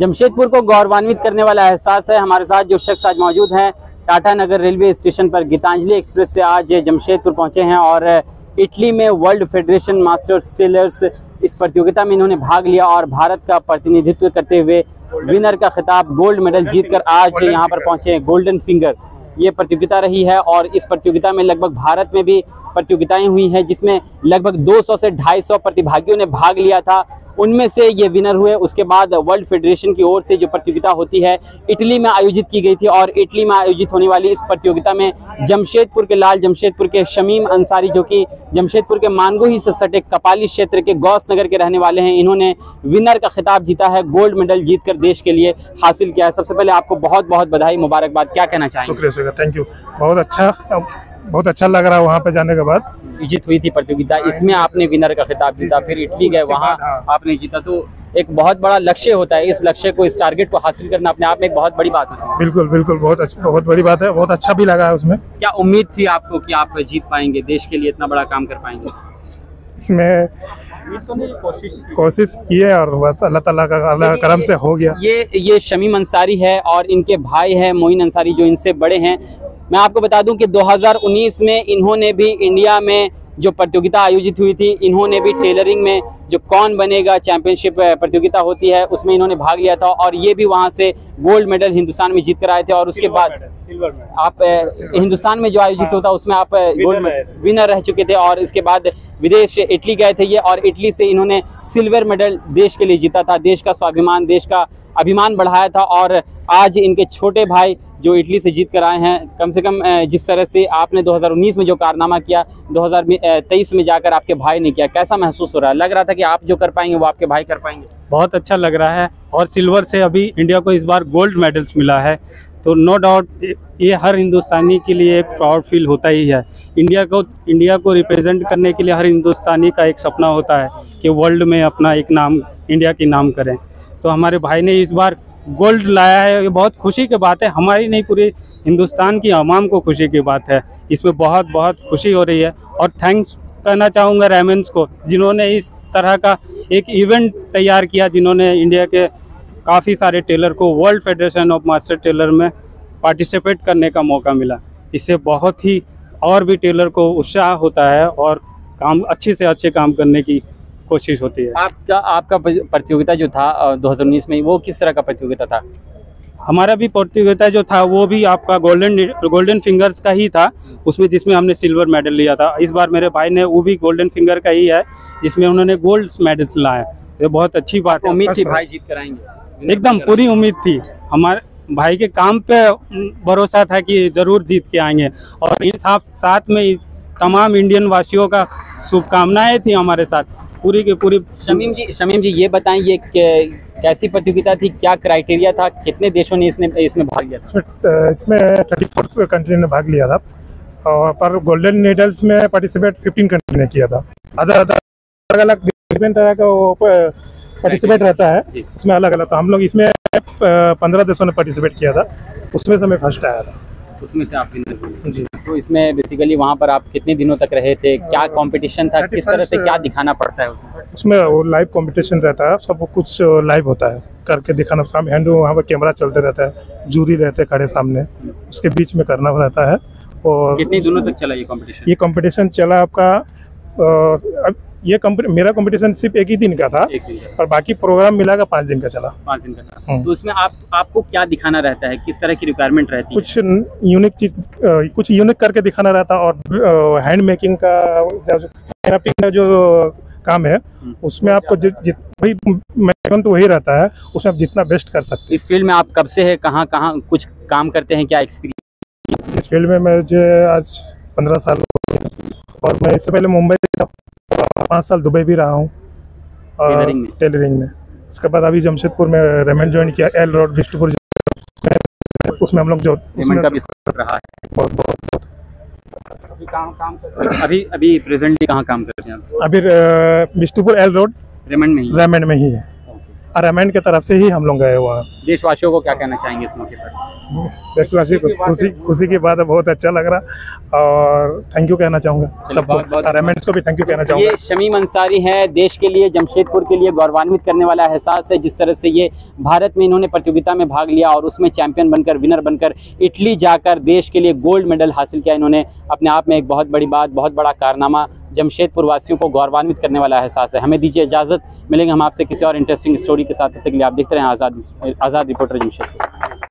जमशेदपुर को गौरवान्वित करने वाला एहसास है। हमारे साथ जो शख्स आज मौजूद हैं, टाटा नगर रेलवे स्टेशन पर गीतांजलि एक्सप्रेस से आज जमशेदपुर पहुँचे हैं और इटली में वर्ल्ड फेडरेशन मास्टर सेलर्स इस प्रतियोगिता में इन्होंने भाग लिया और भारत का प्रतिनिधित्व करते हुए विनर का खिताब गोल्ड मेडल जीतकर आज यहाँ पर पहुँचे हैं। गोल्डन फिंगर, ये प्रतियोगिता रही है और इस प्रतियोगिता में लगभग भारत में भी प्रतियोगिताएँ हुई हैं, जिसमें लगभग 200 से 250 प्रतिभागियों ने भाग लिया था। उनमें से ये विनर हुए। उसके बाद वर्ल्ड फेडरेशन की ओर से जो प्रतियोगिता होती है, इटली में आयोजित की गई थी और इटली में आयोजित होने वाली इस प्रतियोगिता में जमशेदपुर के लाल, जमशेदपुर के शमीम अंसारी जो कि जमशेदपुर के मानगोही से सटे कपाली क्षेत्र के गौस नगर के रहने वाले हैं, इन्होंने विनर का खिताब जीता है गोल्ड मेडल जीत देश के लिए हासिल किया है। सबसे पहले आपको बहुत बहुत बधाई, मुबारकबाद। क्या कहना चाहिए शुक्रिया शुक्रिया। थैंक यू बहुत अच्छा। बहुत अच्छा लग रहा है वहाँ पे जाने के बाद। जीत हुई थी प्रतियोगिता। इसमें आपने विनर का खिताब जीता फिर इटली गए वहाँ आपने जीता। तो एक बहुत बड़ा लक्ष्य होता है इस लक्ष्य को इस टारगेट को हासिल करना अपने आप में एक बहुत बड़ी बात होती है। बिल्कुल बिल्कुल बहुत अच्छा बहुत बड़ी बात है बहुत अच्छा भी लगा है उसमें। क्या उम्मीद थी आपको कि आप जीत पाएँगे देश के लिए इतना बड़ा काम कर पाएँगे? इसमें कोशिश की। है और बस अल्लाह ताला का अल्लाह का करम से हो गया। ये ये शमीम अंसारी है और इनके भाई है मोइन अंसारी जो इनसे बड़े हैं। मैं आपको बता दूँ कि 2019 में इन्होंने भी इंडिया में जो प्रतियोगिता आयोजित हुई थी इन्होंने भी टेलरिंग में जो कौन बनेगा चैंपियनशिप प्रतियोगिता होती है उसमें इन्होंने भाग लिया था और ये भी वहाँ से गोल्ड मेडल हिंदुस्तान में जीत कर आए थे और उसके बाद आप हिंदुस्तान में जो आयोजित होता उसमें आप गोल्ड विनर रह चुके थे और इसके बाद विदेश इटली गए थे ये और इटली से इन्होंने सिल्वर मेडल देश के लिए जीता था। देश का स्वाभिमान देश का अभिमान बढ़ाया था और आज इनके छोटे भाई जो इटली से जीत कर आए हैं, कम से कम जिस तरह से आपने 2019 में जो कारनामा किया 2023 में जाकर आपके भाई ने किया, कैसा महसूस हो रहा है? लग रहा था कि आप जो कर पाएँगे, वो आपके भाई कर पाएँगे। बहुत अच्छा लग रहा है और सिल्वर से अभी इंडिया को इस बार गोल्ड मेडल्स मिला है। तो नो डाउट ये हर हिंदुस्तानी के लिए एक प्राउड फील होता ही है। इंडिया को इंडिया को रिप्रेजेंट करने के लिए हर हिंदुस्तानी का एक सपना होता है कि वर्ल्ड में अपना एक नाम, इंडिया के नाम करें। तो हमारे भाई ने इस बार गोल्ड लाया है, ये बहुत खुशी की बात है। हमारी नहीं, पूरे हिंदुस्तान की आवाम को खुशी की बात है। इसमें बहुत बहुत खुशी हो रही है और थैंक्स करना चाहूँगा रेमेंस को, जिन्होंने इस तरह का एक इवेंट तैयार किया, जिन्होंने इंडिया के काफ़ी सारे टेलर को World Federation of Master Tailor में पार्टिसिपेट करने का मौका मिला। इससे बहुत ही और भी टेलर को उत्साह होता है और काम, अच्छे से अच्छे काम करने की कोशिश होती है। आपका आपका प्रतियोगिता जो था अ, 2019 में वो किस तरह का प्रतियोगिता था? हमारा भी प्रतियोगिता जो था वो भी आपका गोल्डन गोल्डन फिंगर्स का ही था। उसमें जिसमें हमने सिल्वर मेडल लिया था। इस बार मेरे भाई ने वो भी गोल्डन फिंगर का ही है जिसमें उन्होंने गोल्ड मेडल्स लाए। ये बहुत अच्छी बात है। उम्मीद थी भाई जीत कर आएँगे? एकदम पूरी उम्मीद थी। हमारे भाई के काम पे भरोसा था कि ज़रूर जीत के आएँगे। और इन साथ साथ में तमाम इंडियन वासियों का शुभकामनाएँ थी हमारे साथ। पूरी की पूरी शमीम जी शमीम जी ये बताएँ ये कैसी प्रतियोगिता थी? क्या क्राइटेरिया था? कितने देशों ने इसने इसमें भाग लिया था? इसमें थर्टी फोर्थ कंट्री ने भाग लिया था। और पर गोल्डन मेडल्स में पार्टिसिपेट फिफ्टीन कंट्री ने किया था। अदर अदर अलग अलग डिफरेंट तरह का वो पार्टिसिपेट रहता है। उसमें अलग अलग था। हम लोग इसमें पंद्रह देशों ने पार्टिसिपेट किया था। उसमें से मैं फ़र्स्ट आया था। उसमें से आप विनर हुए। जी। तो इसमें बेसिकली वहाँ पर आप कितने दिनों तक रहे थे? क्या कंपटीशन था? किस तरह से क्या दिखाना पड़ता है उसमें? उसमें वो लाइव कंपटीशन रहता है सब कुछ लाइव होता है। करके दिखाना सामने हैंड वहाँ पर कैमरा चलते रहता है जूरी रहते हैं खड़े सामने। उसके बीच में करना रहता है और कितने दिनों तक चला ये कंपटीशन ये कंपटीशन चला आपका ये कंपनी मेरा कंपटीशन सिर्फ़ एक ही दिन का था और बाकी प्रोग्राम मिला का पाँच दिन का चला। पाँच दिन का था। हम्म। तो उसमें आप आपको क्या दिखाना रहता है? किस तरह की रिक्वायरमेंट रहती है? कुछ यूनिक चीज़ कुछ यूनिक करके दिखाना रहता और हैंड मेकिंग का का जो काम है उसमें आपको जित वही तो वही रहता है उसमें आप जितना बेस्ट कर सकते इस फ़ील्ड में आप कब से है? कहाँ कहाँ कुछ काम करते हैं? क्या एक्सपीरियंस इस फ़ील्ड में मुझे आज पंद्रह साल और मैं इससे पहले मुंबई था। पाँच साल दुबई भी रहा हूँ। टेलरिंग में? टेलरिंग में। उसके बाद अभी जमशेदपुर में रेमेंट ज्वाइन किया एल रोड बिष्टुपुर उसमें हम लोग जो पेमेंट का भी रहा है। बहुत बहुत अभी कहाँ काम करते अभी अभी प्रेजेंटली कहाँ काम कर रहे हैं अभी बिष्टुपुर एल रोड रेमंड में ही। रेमंड में ही है। अरेमेंट की तरफ़ से ही हम लोग गए वहाँ देशवासियों को क्या कहना चाहेंगे इस मौके पर? देशवासी को खुशी खुशी की बात है बहुत अच्छा लग रहा और थैंक यू कहना चाहूँगा। सबको अरेमेंट्स को भी थैंक यू कहना चाहूँगा। ये शमीम अंसारी है देश के लिए जमशेदपुर के लिए गौरवान्वित करने वाला एहसास है जिस तरह से ये भारत में इन्होंने प्रतियोगिता में भाग लिया और उसमें चैंपियन बनकर विनर बनकर इटली जाकर देश के लिए गोल्ड मेडल हासिल किया इन्होंने। अपने आप में एक बहुत बड़ी बात बहुत बड़ा कारनामा जमशेदपुर वासियों को गौरवान्वित करने वाला एहसास है। हमें दीजिए इजाज़त मिलेंगे हम आपसे किसी और इंटरेस्टिंग स्टोरी के साथ तब तक के लिए आप देखते रहें आज़ाद आज़ाद रिपोर्टर जमशेदपुर